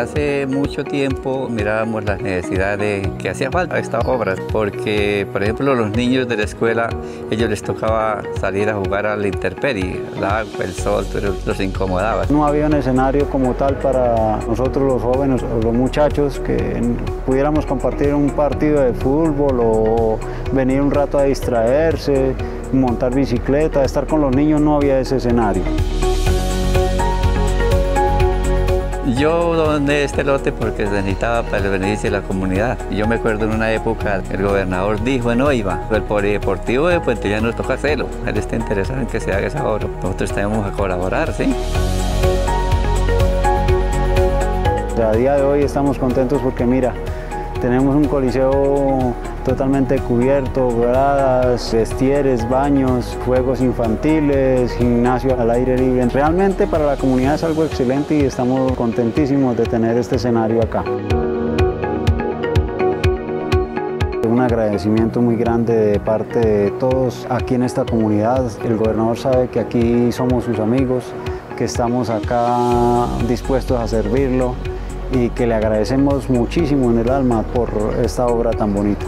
hace mucho tiempo mirábamos las necesidades que hacía falta estas obras, porque por ejemplo los niños de la escuela, ellos les tocaba salir a jugar a la intemperie, el agua, el sol, pero los incomodaba. No había un escenario como tal para nosotros los jóvenes o los muchachos que pudiéramos compartir un partido de fútbol o venir un rato a distraerse, montar bicicleta, estar con los niños, no había ese escenario. Yo doné este lote porque se necesitaba para el beneficio de la comunidad. Yo me acuerdo en una época el gobernador dijo no iba, el polideportivo de Puente ya nos toca hacerlo. Él está interesado en que se haga esa obra. Nosotros tenemos que colaborar, ¿sí? A día de hoy estamos contentos porque mira, tenemos un coliseo totalmente cubierto, gradas, vestieres, baños, juegos infantiles, gimnasio al aire libre. Realmente para la comunidad es algo excelente y estamos contentísimos de tener este escenario acá. Un agradecimiento muy grande de parte de todos aquí en esta comunidad. El gobernador sabe que aquí somos sus amigos, que estamos acá dispuestos a servirlo y que le agradecemos muchísimo en el alma por esta obra tan bonita.